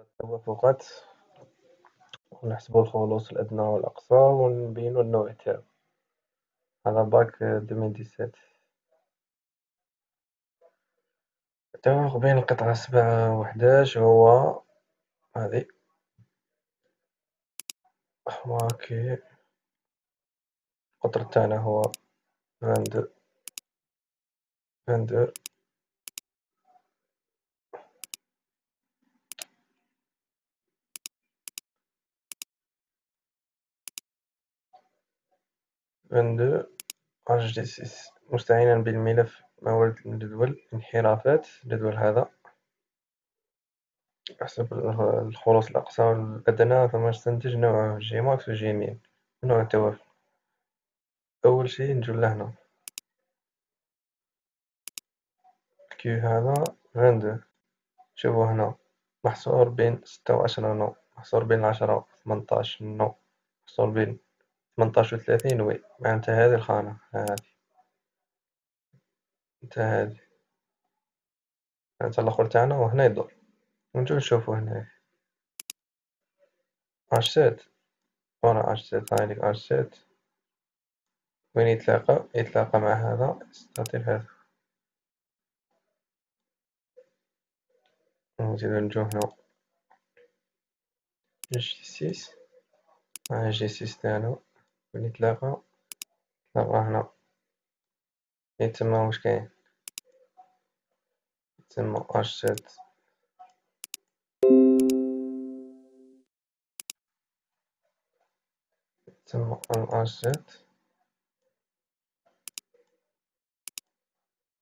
التوافقات ونحسبو الخلوص الأدنى والأقصى ونبينو النوع تاعو هذا bac deux mille dix-sept التوافق بين القطعة سبعة وحداش هو هادي هواكي القطر تاعنا هو vingt-deux. deux. فان اش دي سيس مستعينا بالملف موارد الجدول انحرافات جدول هذا. حسب الخلوص الأقصى والأدنى فما نستنتج نوع جي ماكس و جي مين نوع التوافق. أول شي نجو لهنا. كيو هذا فان دو شوفو هنا. محصور بين ستة وعشرة نو محصور بين عشرة وثمنطاش نو محصور بين ثمنطاش وثلاثين وي معناتها هذي الخانة هذي نتا هذي معناتها اللخر تاعنا وهنا يدور. ونجو نشوفو هنايا اش سات ورا اش سات هايليك اش سات وين يتلاقى؟ يتلاقى مع هذا. يستطيل هذا. نزيدو نجو هنا. g six ها g six تاعنا. وين يتلاقى يتلاقى هنا يتسمى واش كاين؟ sept يتسمى H sept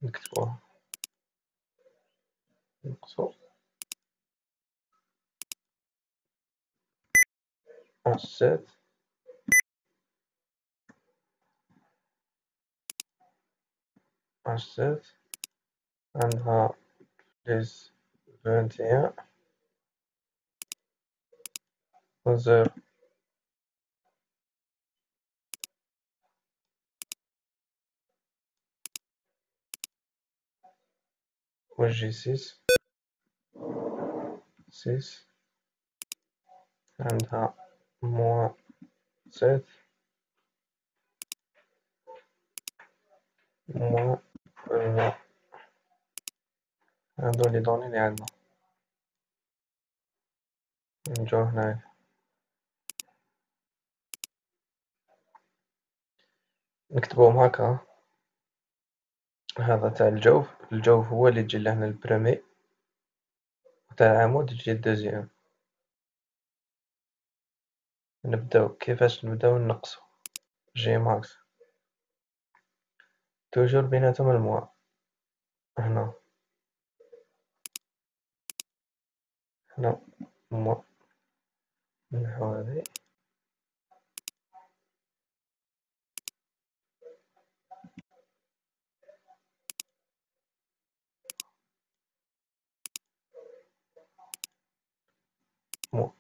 نكتبوها نقصو اش سات اش سات عندها بليس فانت ايان و زيرو و g six six عندها moins sept هادو les données لي عندنا نجو هنايا نكتبوهم هاكا هذا تاع الجوف الجوف هو اللي تجي لهنا ال premier و تاع العمود تجي ال deuxième نبداو كيفاش نبداو نقصو J max toujours بيناتهم ال moins هنا. هنا. moins نحو هذي moins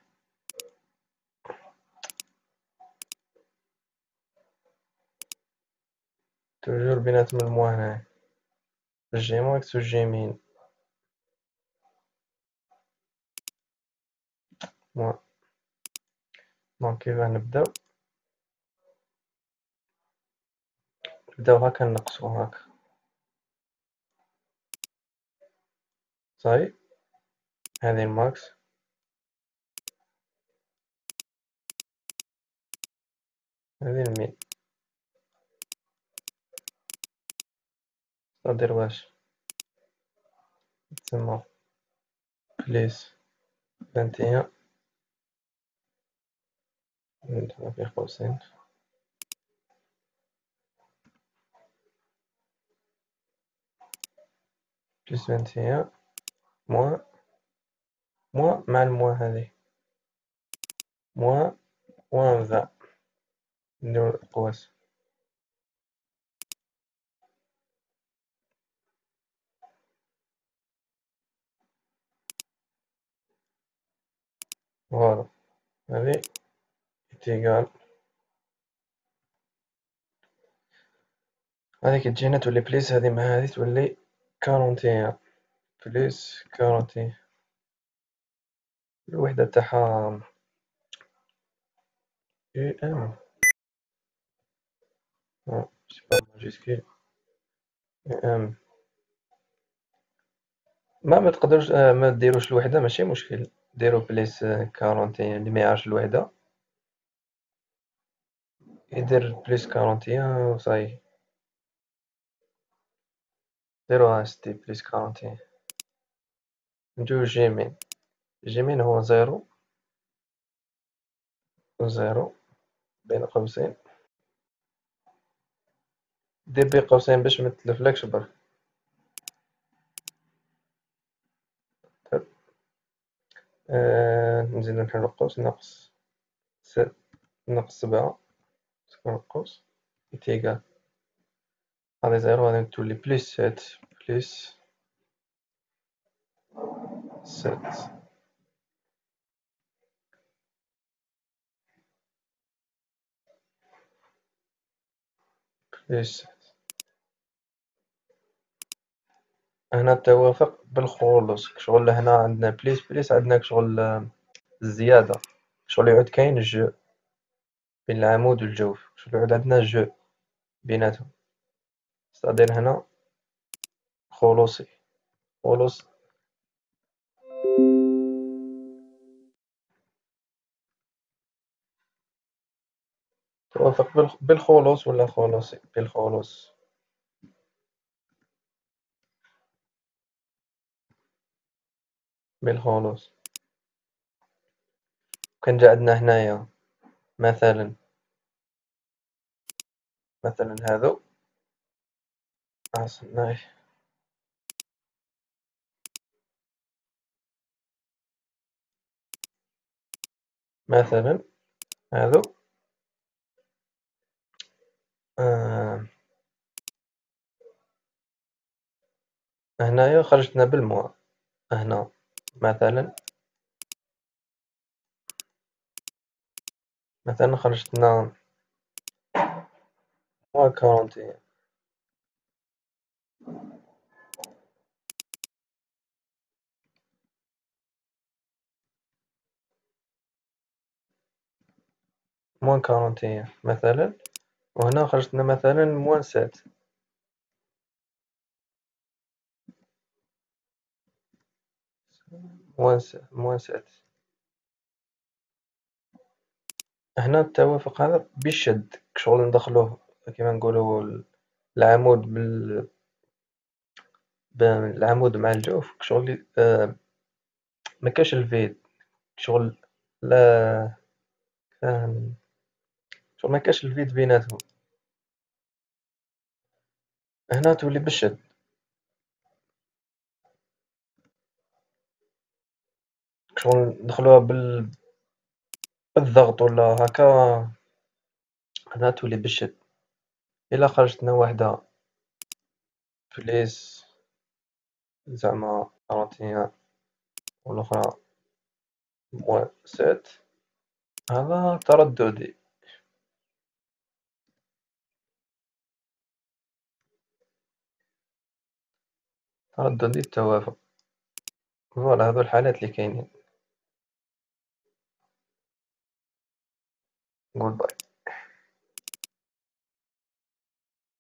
toujours بيناتهم ال moins هنايا J max و J min moins donc كيفاه نبداو نبداو هاكا نقصو هاكا صايي هذي الماكس. هذي المين صادير واش تسمى plus vingt et un نديرها بين قوسين plus vingt et un moins moins مع ال moins هذي moins moins vingt نديرو قواس voilà هذي est égale هذيك تجينا تولي plus هذي مع هذي تولي quarante et un plus quarante et un الوحدة تاعها E M c'est majuscule E M ما متقدروش ما ديروش الوحدة ماشي مشكل. ديرو plus quarante et un لي ميعرفش الوحدة. يدير بليس كارونتيان و صايي ديروها c'est plus quarante et un ندويو jeu min. jeu min هو zéro. zéro بين قوسين. دير بين قوسين باش متلفلكش برك. نزيدو نحلو قوس ناقص ناقص سبعة سكون القوس égal هادي zéro هادي تولي plus sept plus sept plus هنا التوافق بالخلص. شغل هنا عندنا plus plus عندنا شغل الزيادة شغل يعود كاين jeu بين العمود والجوف. شغل يعود عندنا jeu بيناتهم. c'est-à-dire هنا. خلوصي خلص. توافق بالخلوص ولا خلوصي بالخلوص بالخلوص كان جا عندنا هنايا مثلا. مثلا هذو أصنعي مثلا هذو آه. هنايا خرجتنا بالموا هنا. مثلا مثلا خرجتنا موا كارونتي moins quarante et مثلا وهنا خرجتنا مثلا moins sept sept هنا التوافق هذا بالشد شغل ندخلوه كيما نقولو العمود بال العمود مع الجوف شغل مكاش الفيد شغل لا شغل مكاش الفيد بيناتهم. هنا تولي بالشد شغل ندخلوها بال بالضغط ولا هكا هنا تولي بالشد إلا خرجتنا وحدة plus زعما quarante et un والأخرى moins sept. هذا ترددي. ترددي التوافق. voilà هاذو الحالات لي كاينين. Goodbye.